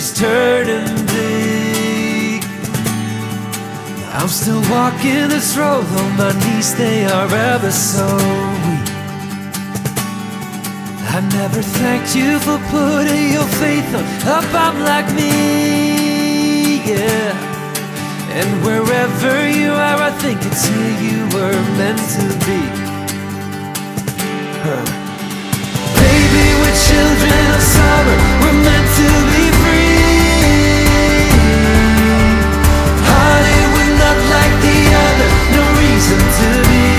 story's turning bleak. I'm still walking this road on my knees, they are ever so weak. I never thanked you for putting your faith on a bum like me, yeah. And wherever you are, I think it's who you were meant to be. Baby, we're children of summer, we're meant to be. reason to be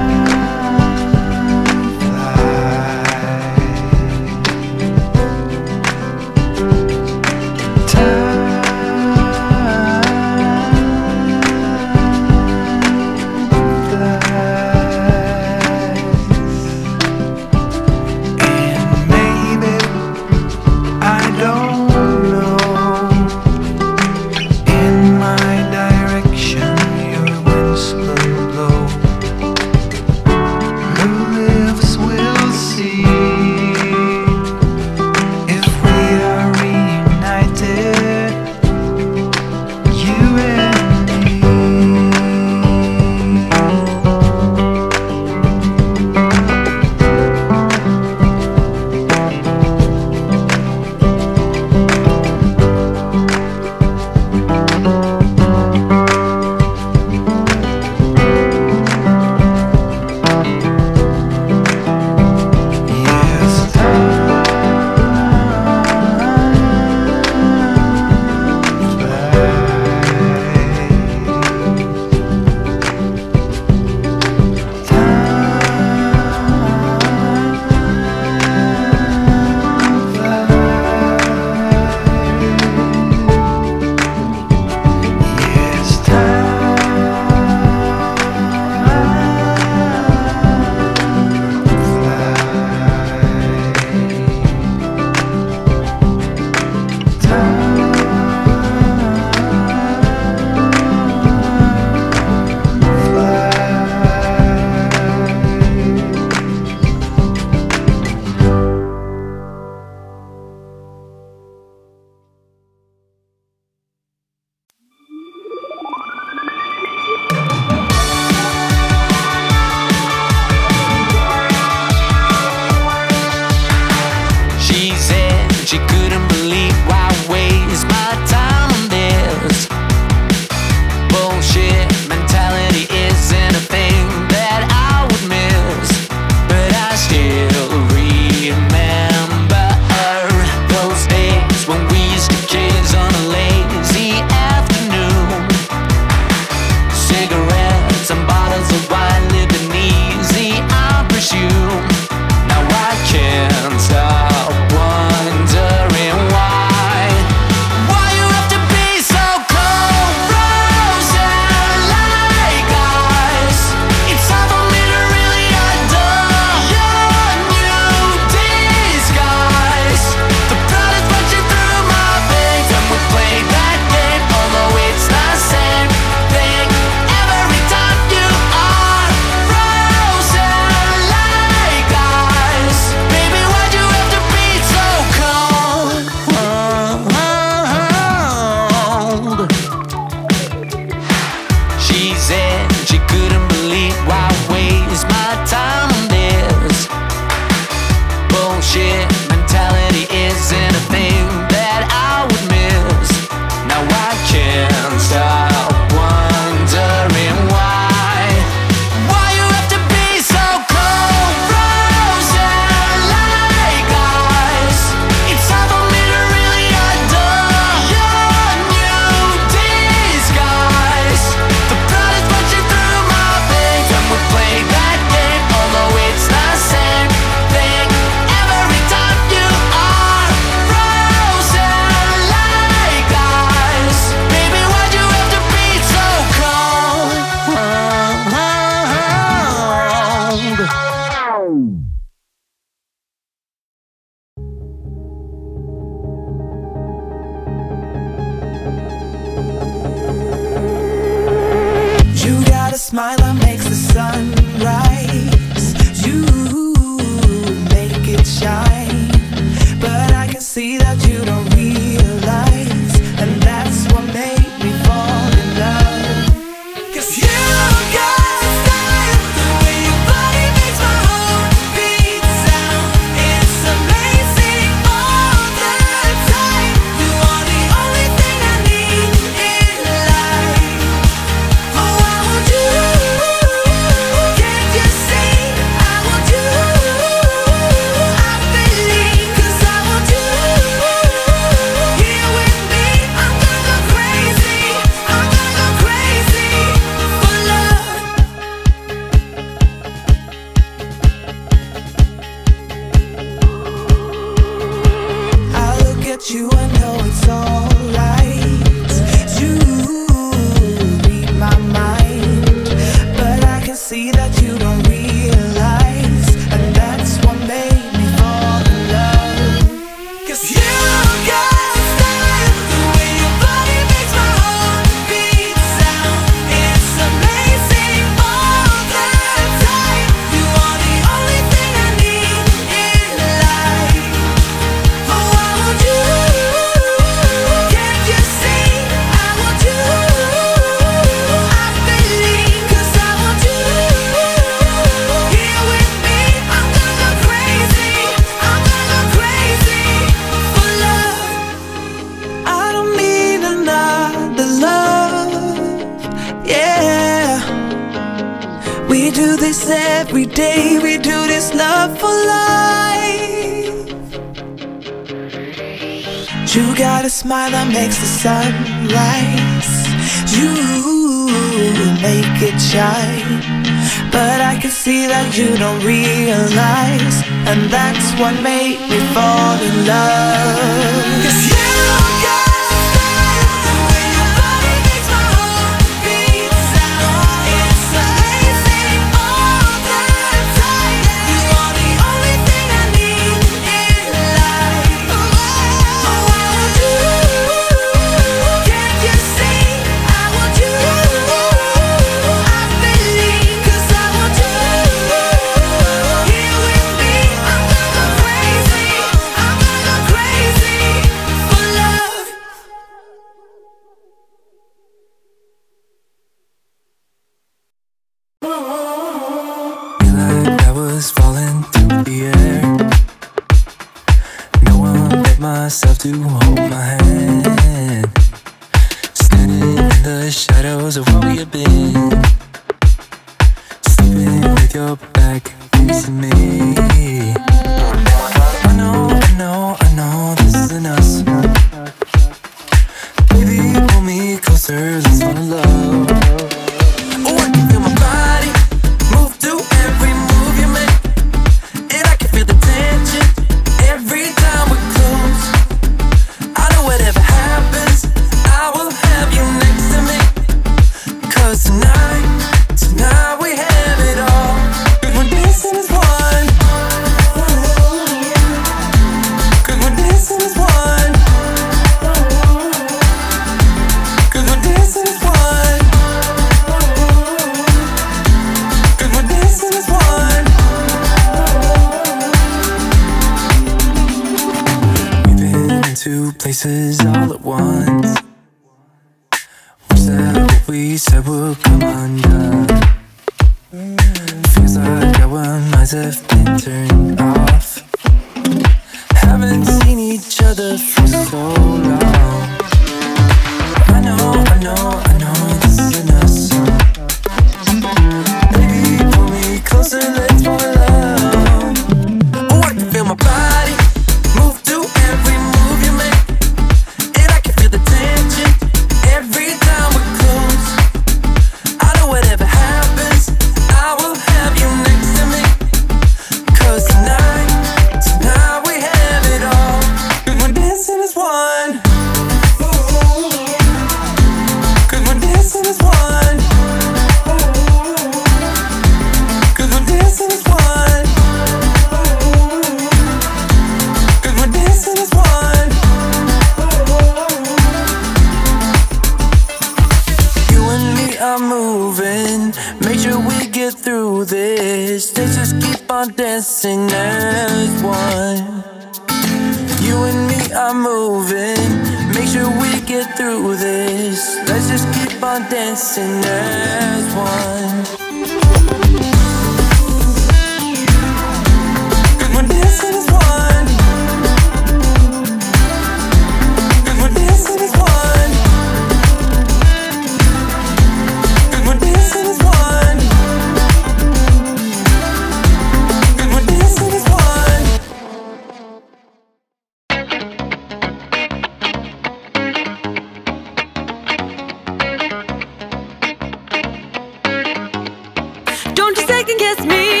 Second guess me,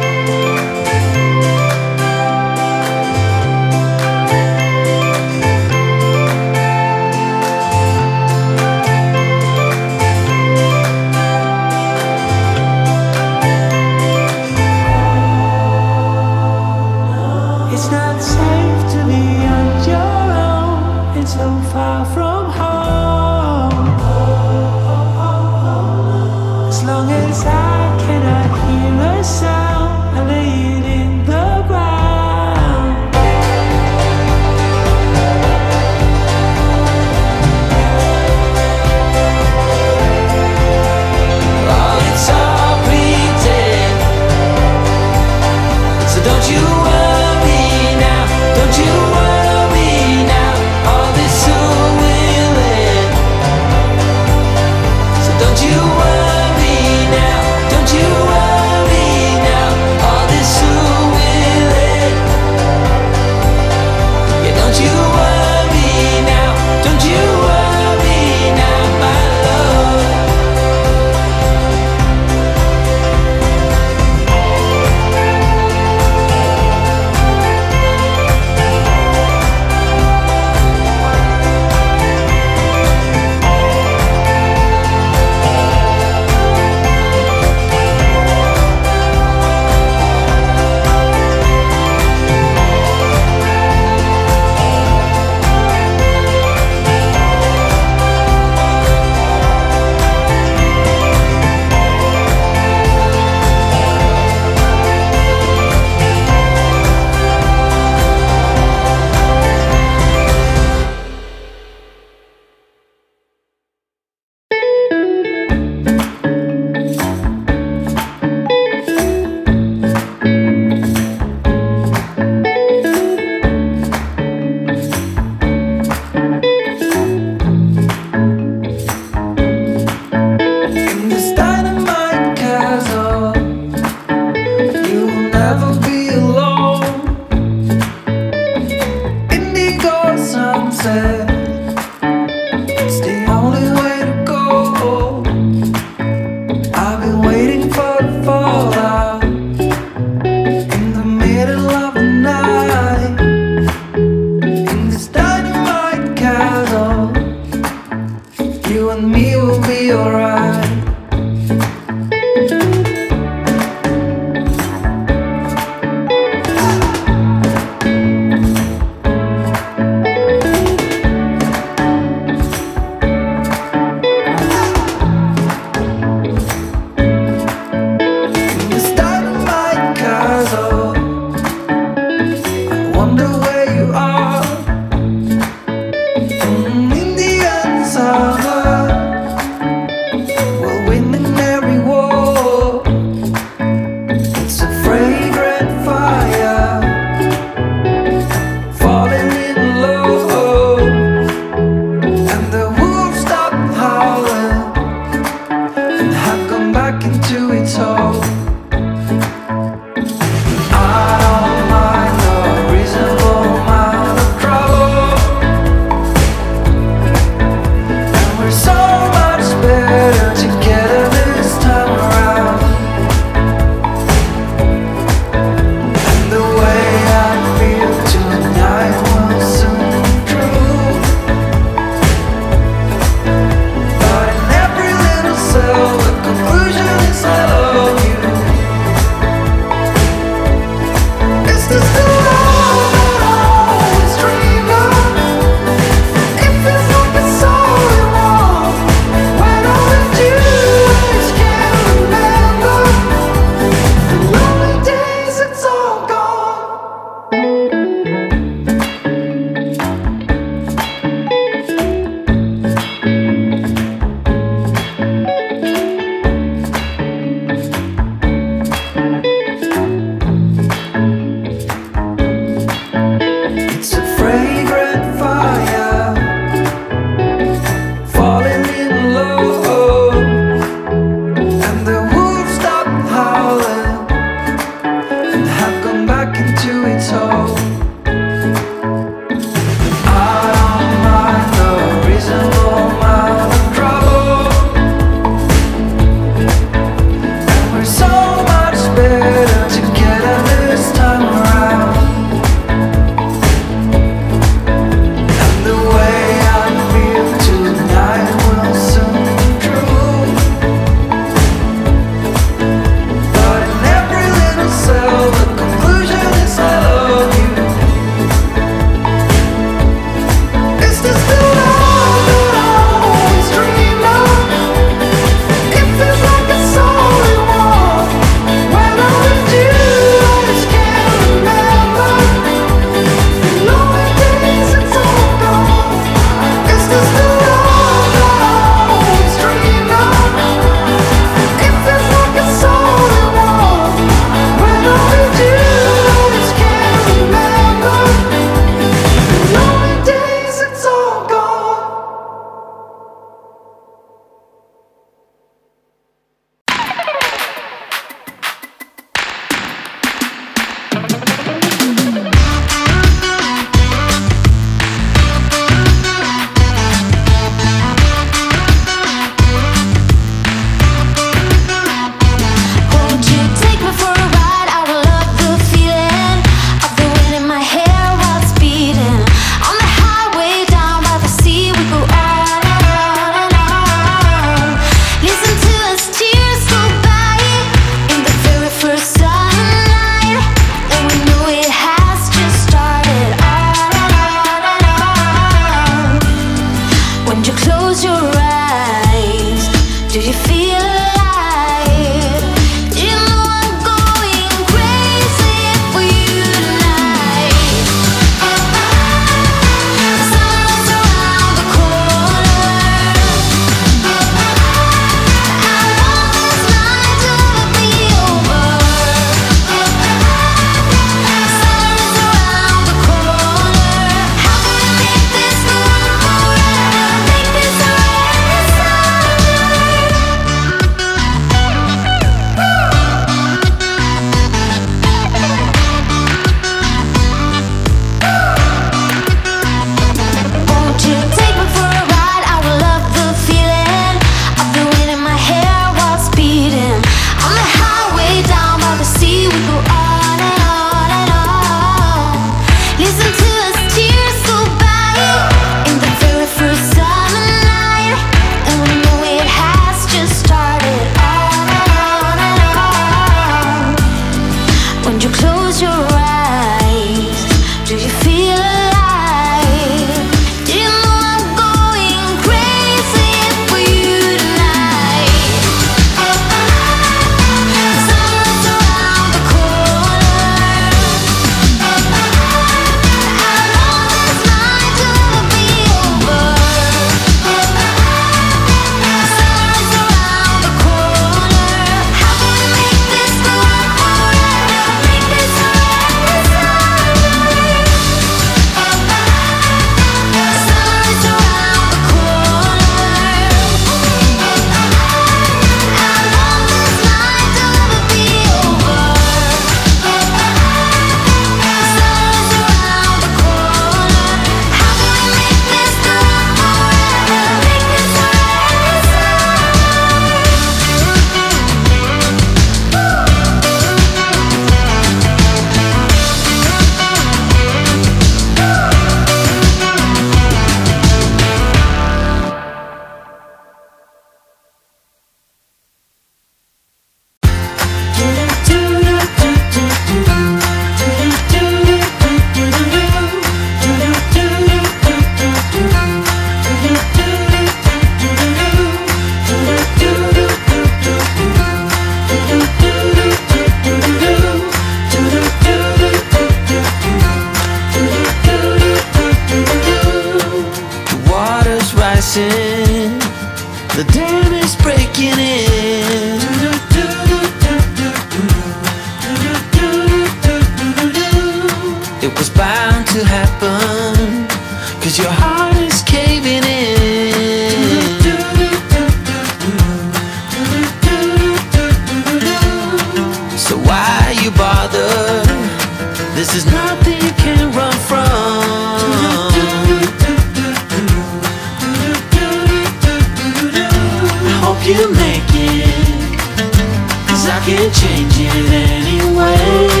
it anyway.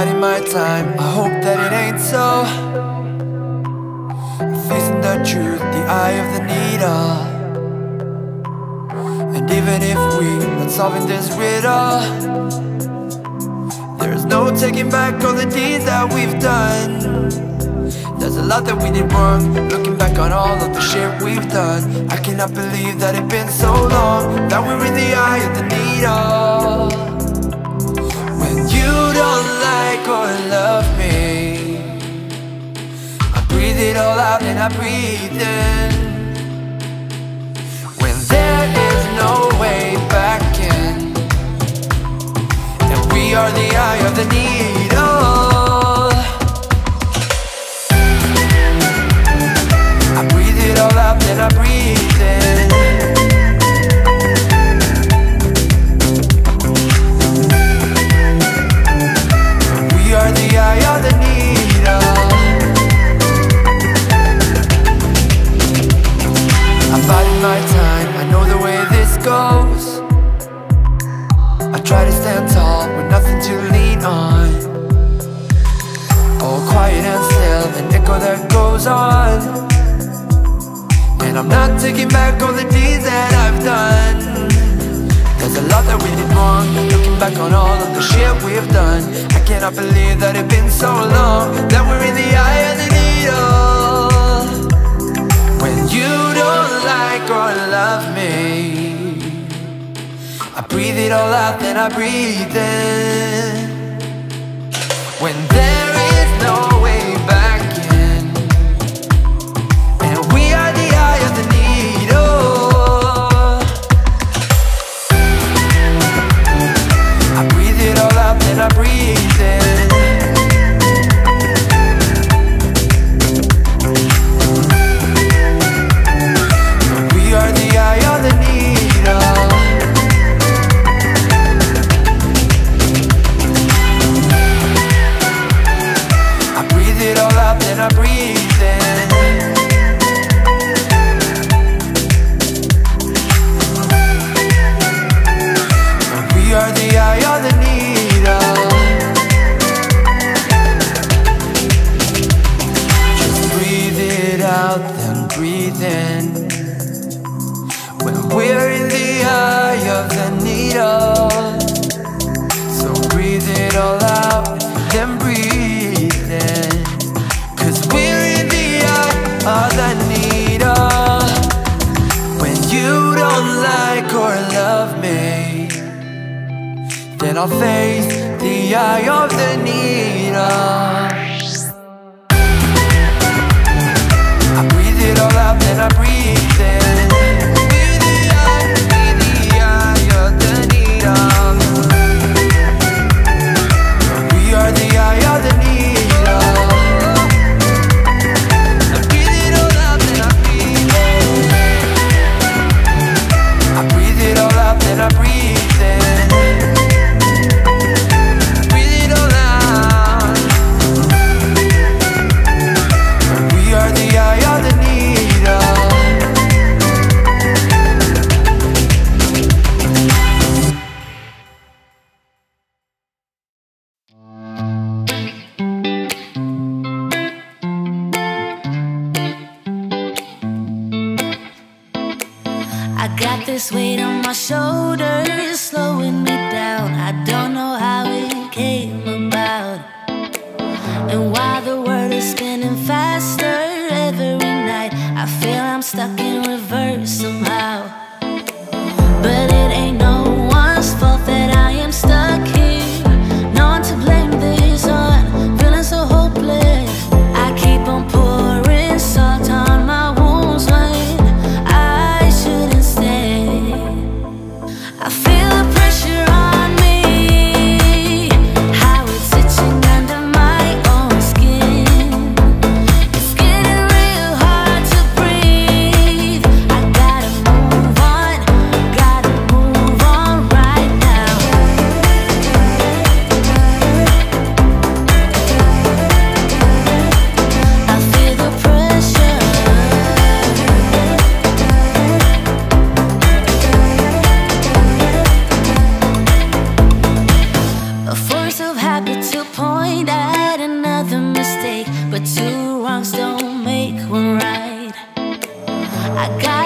Biding my time, I hope that it ain't so. Facing the truth, the eye of the needle. And even if we're not solving this riddle There's no taking back all the deeds that we've done. There's a lot that we did wrong Looking back on all of the shit we've done. I cannot believe that it's been so long That we're in the eye of the needle don't like or love me. I breathe it all out and I breathe in. When there is no way back in And we are the eye of the needle. I breathe it all out and I breathe on. All quiet and still, an echo that goes on. And I'm not taking back all the deeds that I've done. There's a lot that we did wrong Looking back on all of the shit we've done. I cannot believe that it's been so long. That we're in the eye of the needle. When you don't like or love me I breathe it all out, then I breathe in when there is no A force of habit to point at another mistake But two wrongs don't make one right. I got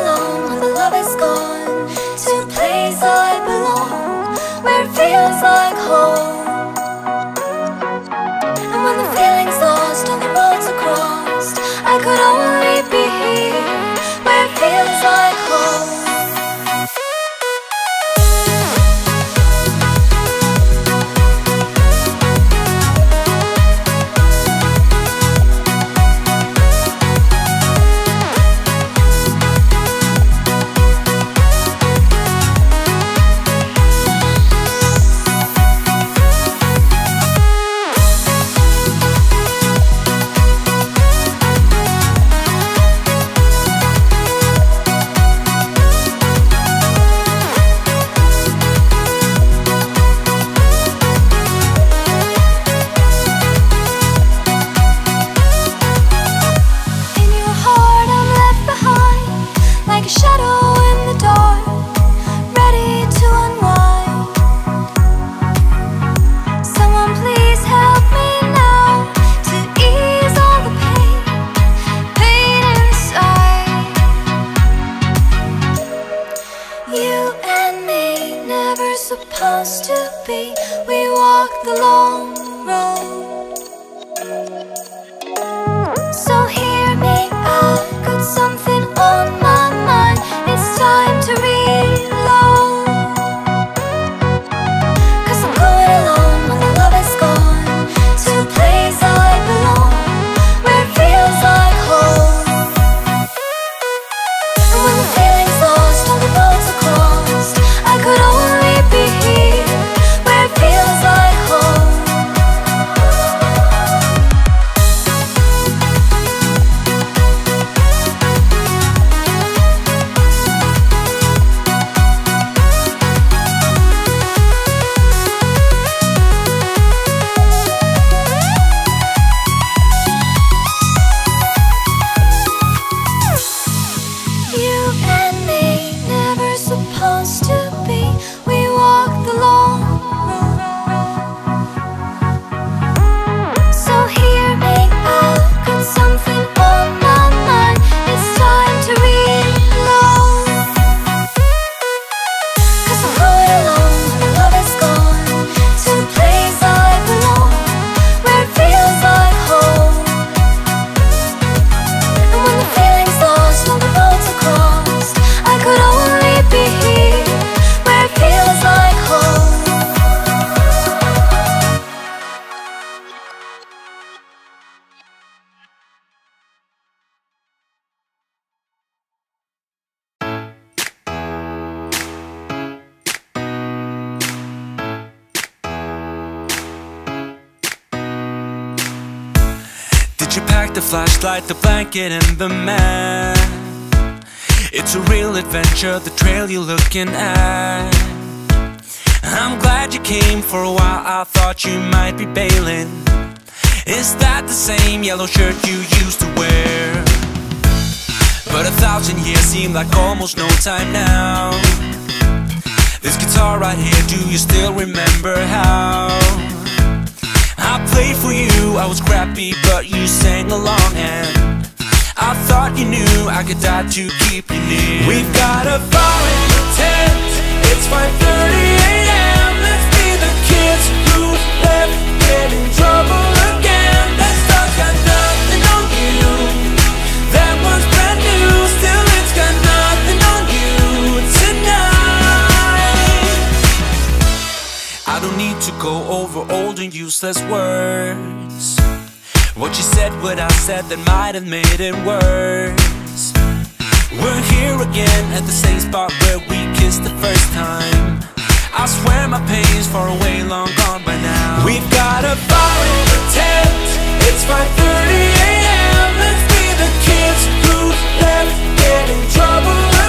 alone flashlight, the blanket, and the map? It's a real adventure, the trail you're looking at. I'm glad you came for a while, I thought you might be bailing. Is that the same yellow shirt you used to wear? But a thousand years seem like almost no time now. This guitar right here, do you still remember how? Played for you, I was crappy, but you sang along and I thought you knew I could die to keep you near. We've got a fire in the tent, it's 5.30 a.m. Let's be the kids who left, get in trouble over useless words. What you said, what I said, that might have made it worse. We're here again at the same spot where we kissed the first time. I swear my pain's far away, long gone by now. We've got a fire in the tent. It's 5:30 a.m. Let's be the kids who left, get in trouble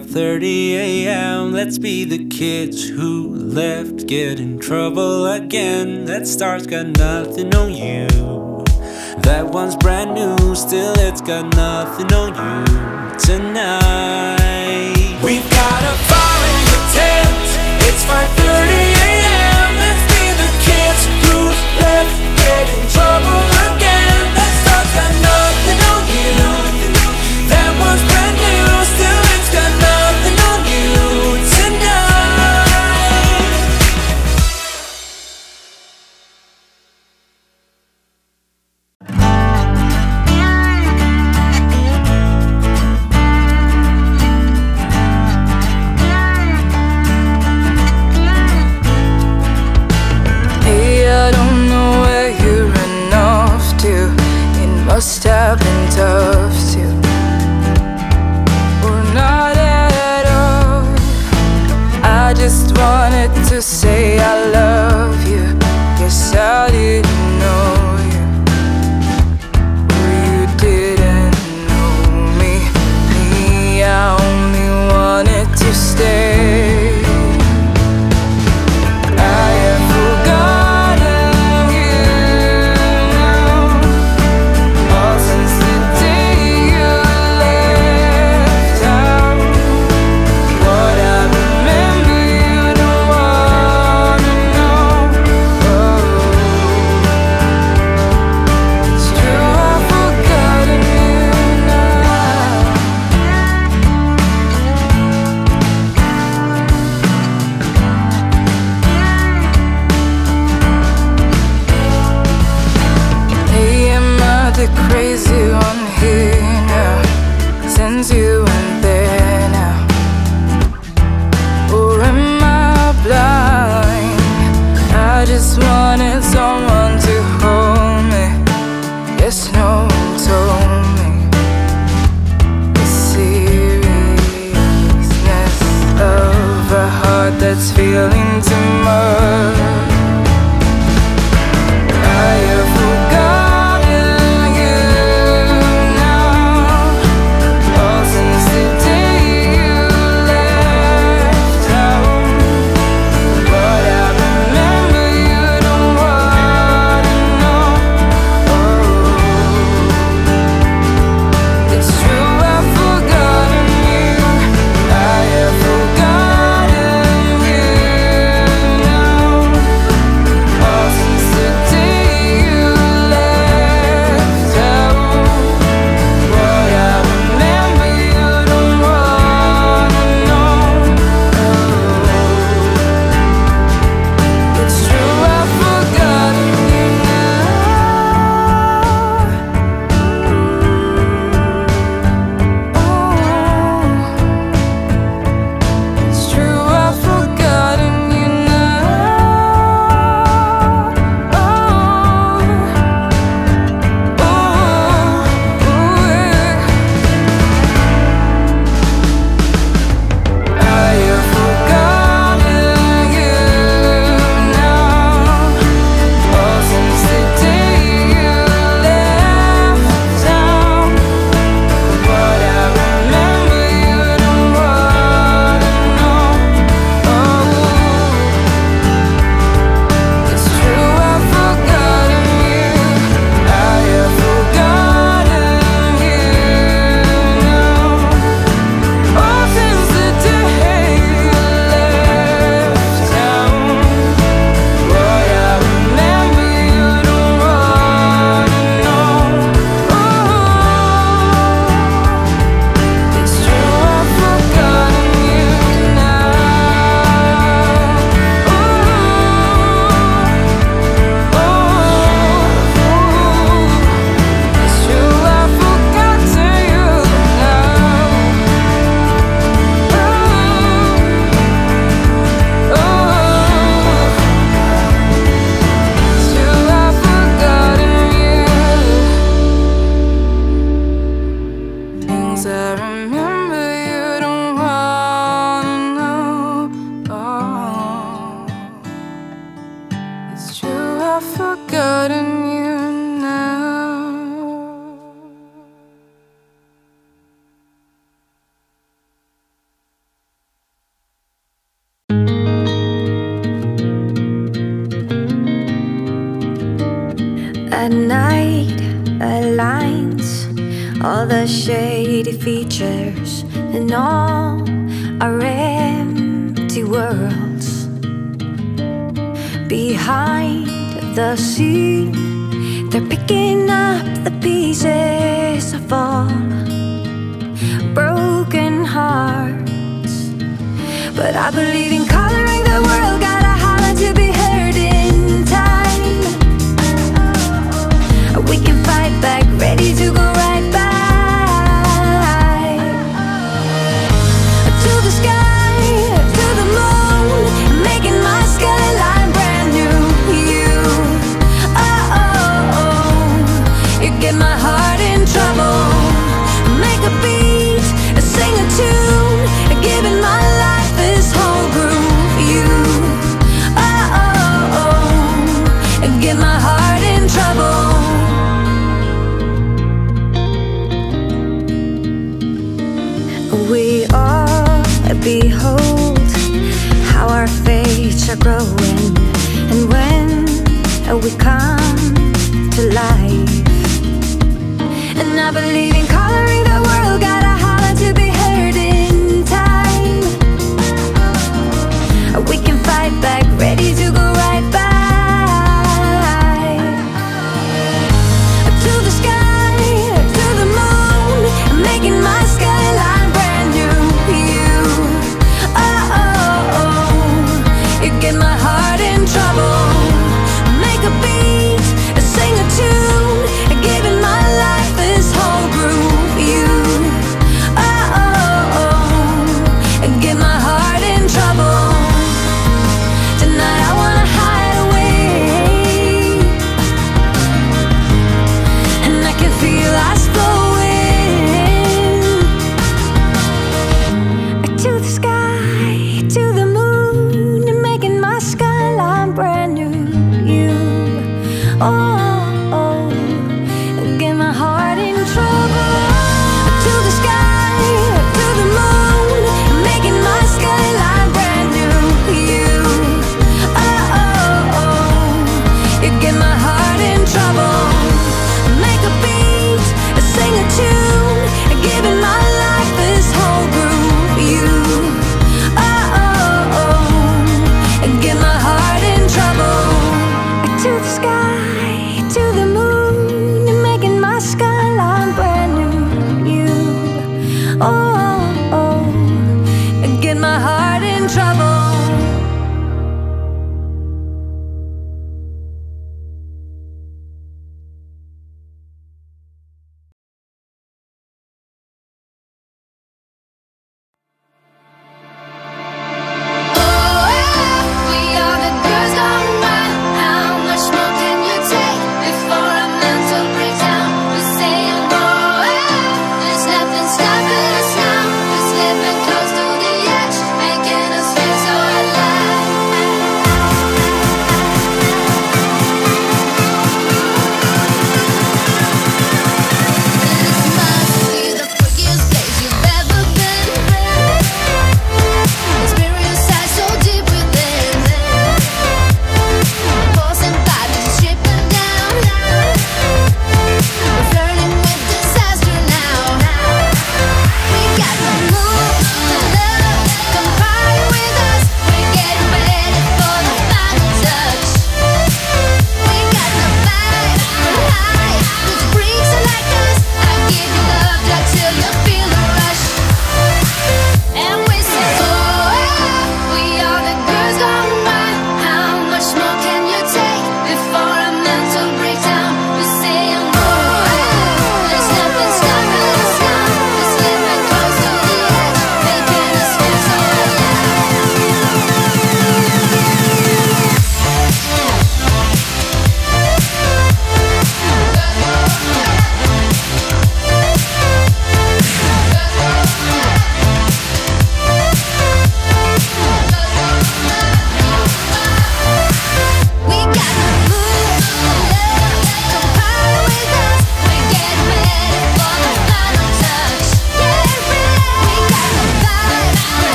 5:30 a.m. Let's be the kids who left, get in trouble again. That star's got nothing on you. That one's brand new, still it's got nothing on you tonight. We've got a fire in the tent. It's 5:30. all our empty worlds behind the scene. They're picking up the pieces of all broken hearts, but I believe in.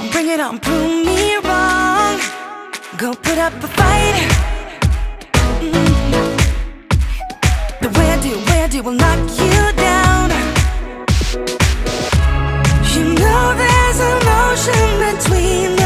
on, bring it on, prove me wrong. Go put up a fight. Mm -hmm. The way I will knock you down. You know there's an ocean between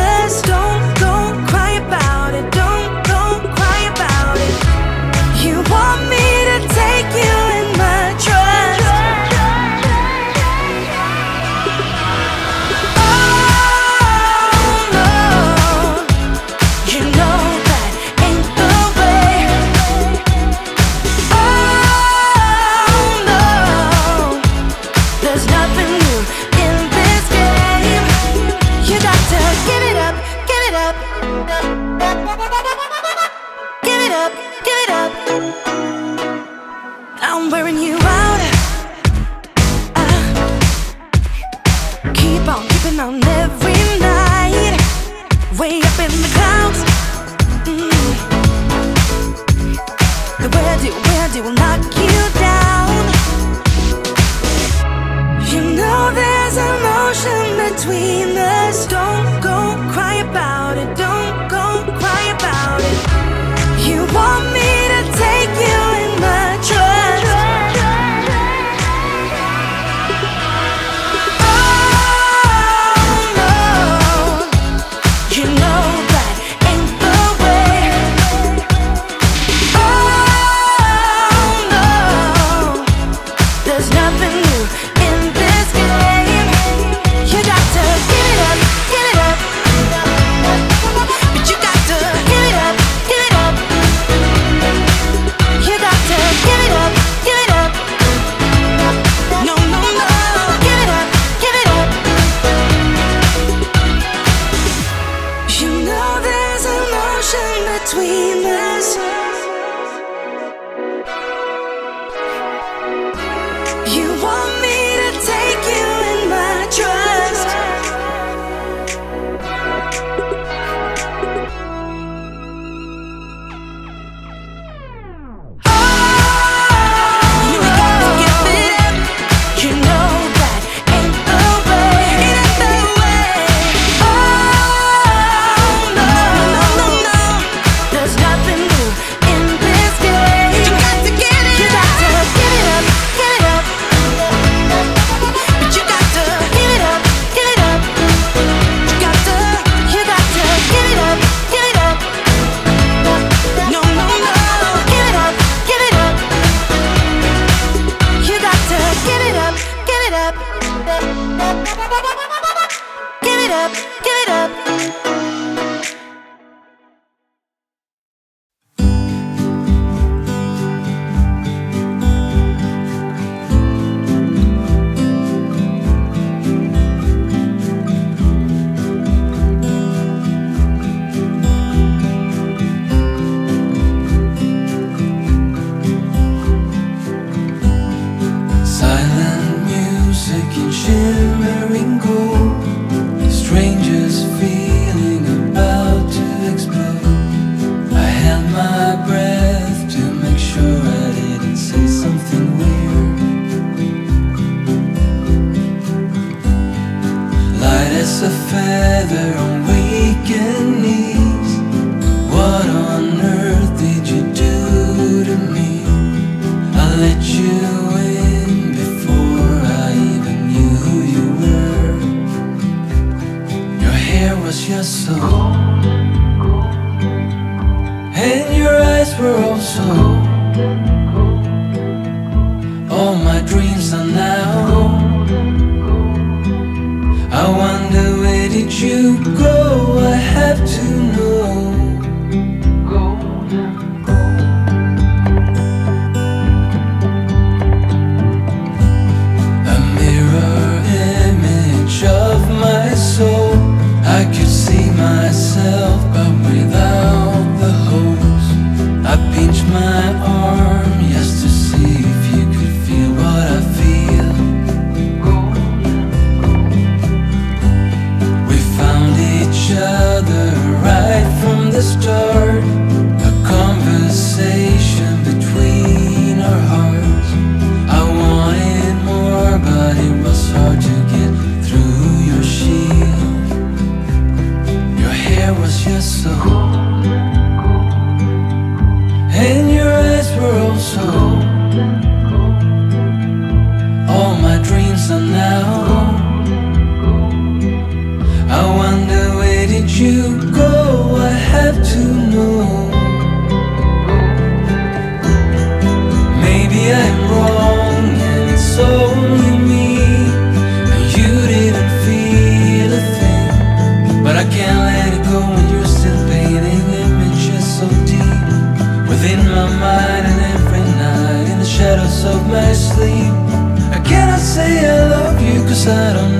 love you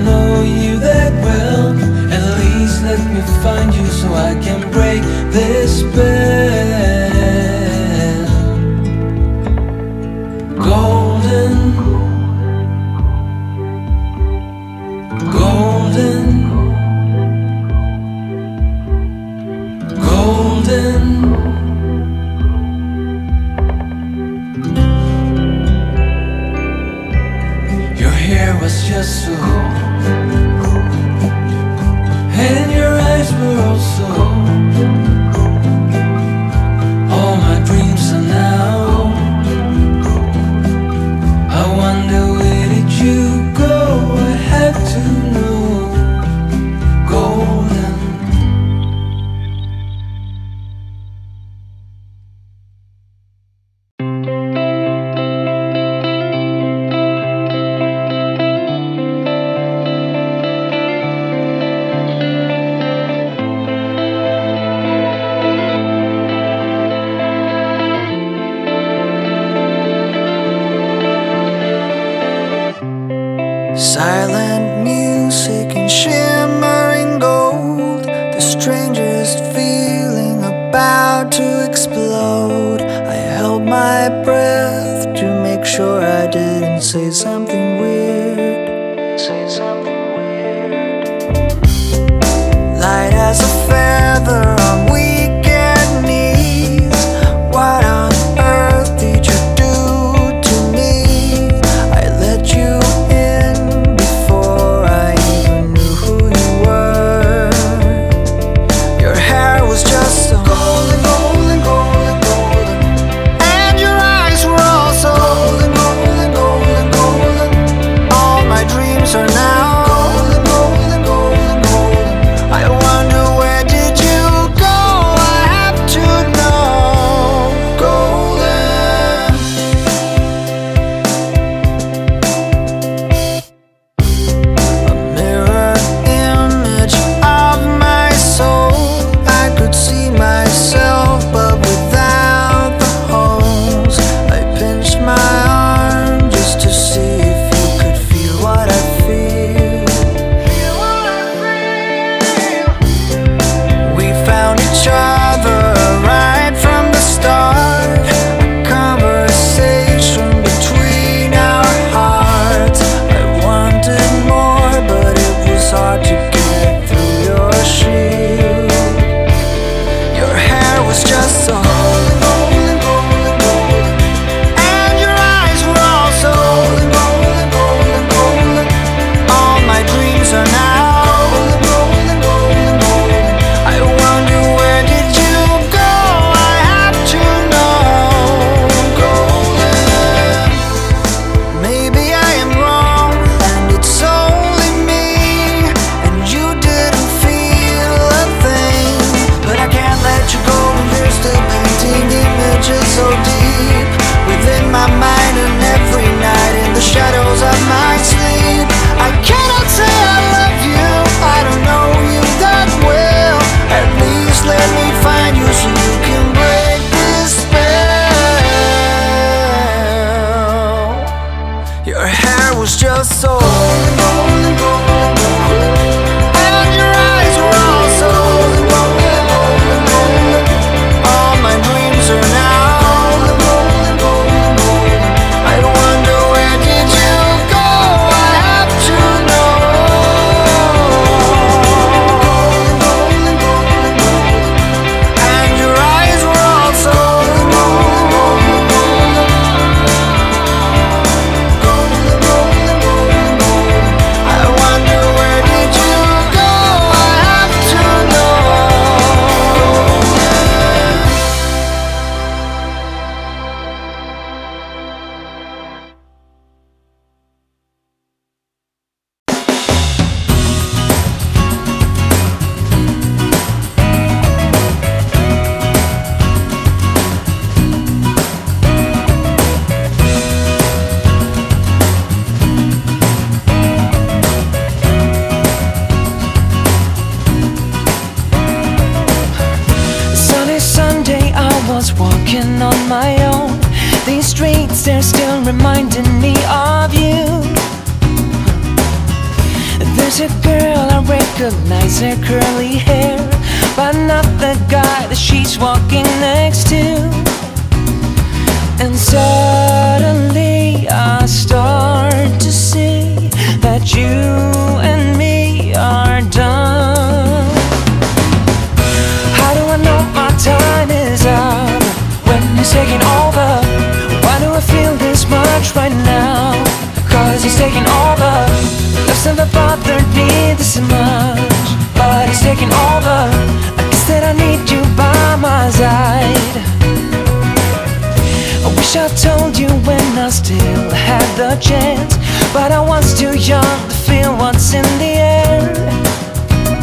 the chance But I was too young to feel what's in the air.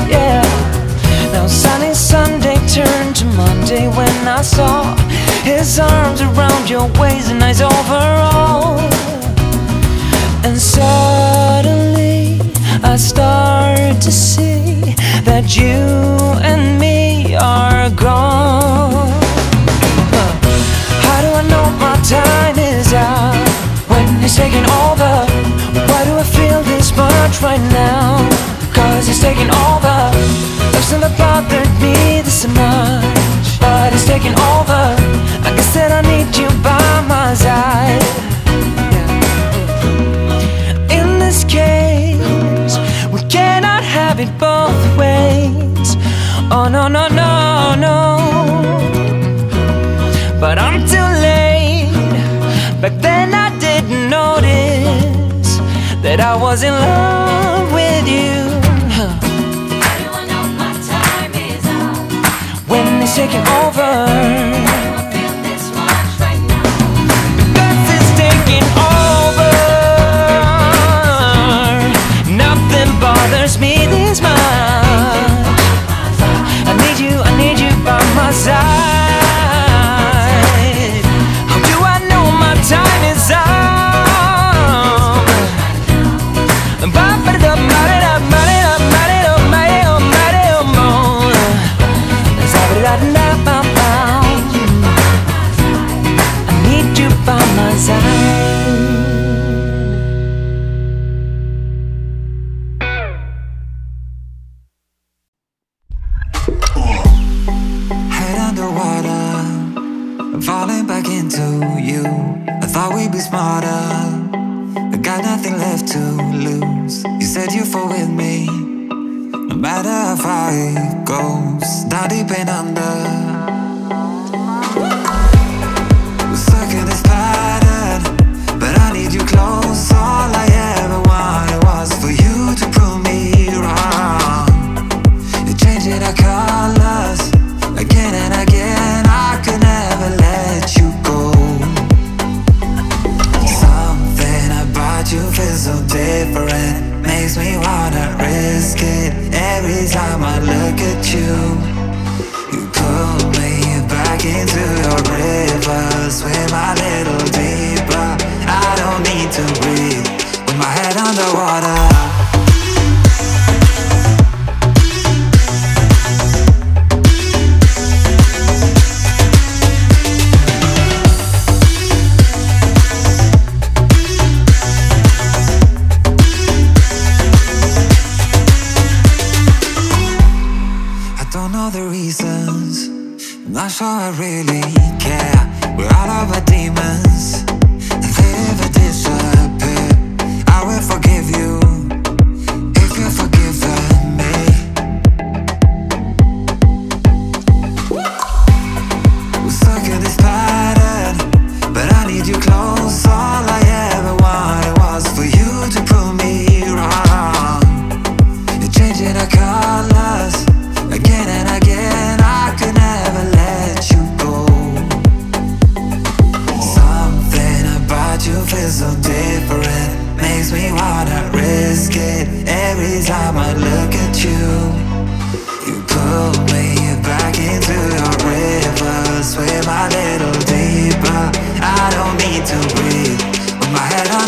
Yeah. Now sunny Sunday turned to Monday when I saw His arms around your waist and eyes overall. And suddenly I start to see That you and me are gone. How do I know my time right now. Cause it's taking over. Love's that bothered me this much But it's taking over. I guess that I need you by my side. In this case We cannot have it both ways. Oh no, no, no, no. But I'm that I was in love with you. When they say over.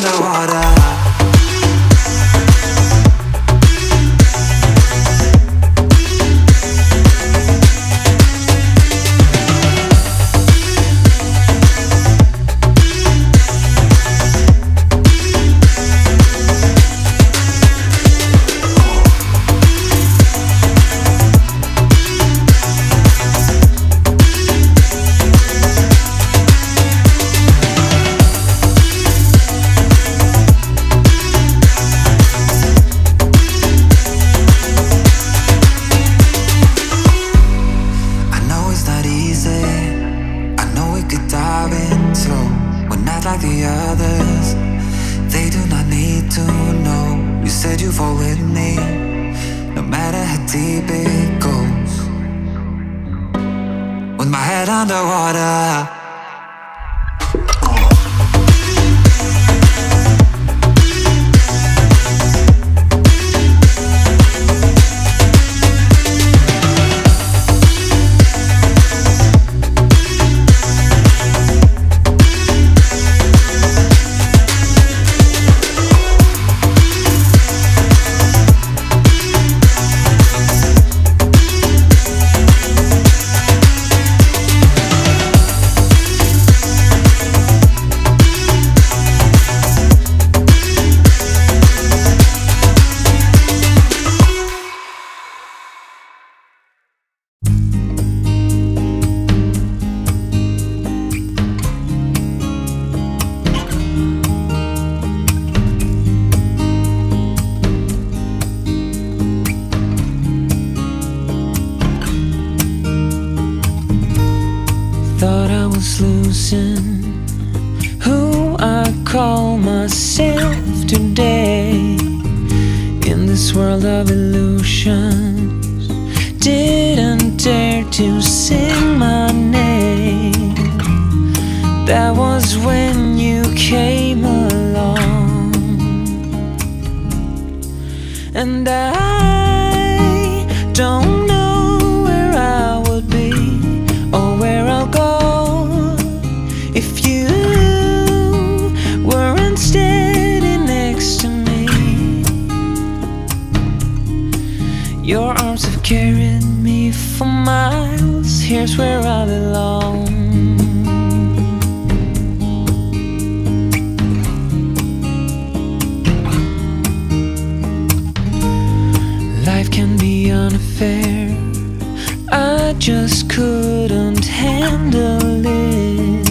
know how to Your arms have carried me for miles. Here's where I belong. Life can be unfair. I just couldn't handle it.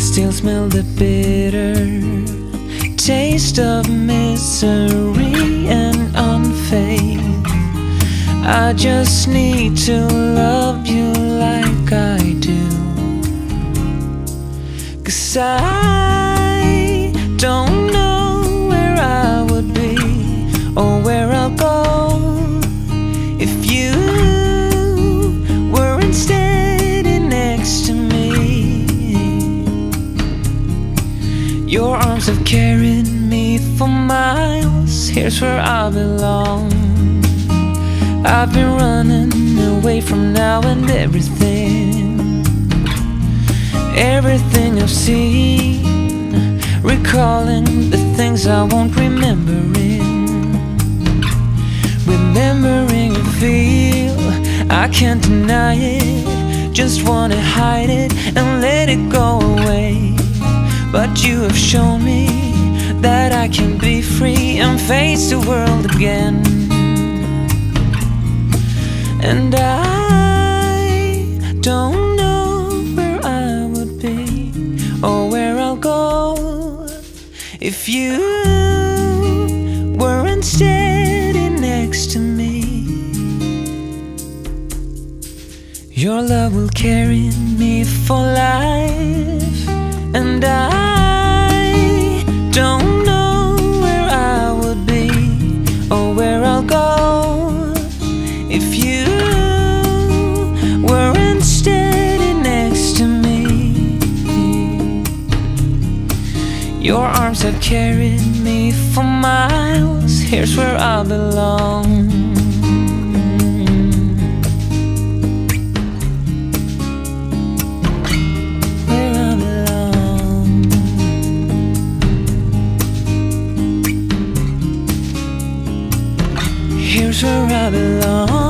Still smell the bitter taste of misery. I just need to love you like I do. Cause I don't know where I would be or where I'll go if you weren't steady next to me. Your arms have carried me for miles. Here's where I belong. I've been running away from now and everything. Everything I've seen, recalling the things I won't remember in. Remembering a feel, I can't deny it. Just wanna hide it and let it go away. But you have shown me that I can be free and face the world again. And I don't know where I would be or where I'll go if you weren't steady next to me. Your love will carry me for life, and I Arms have carried me for miles. Here's where I belong. Where I belong. Here's where I belong.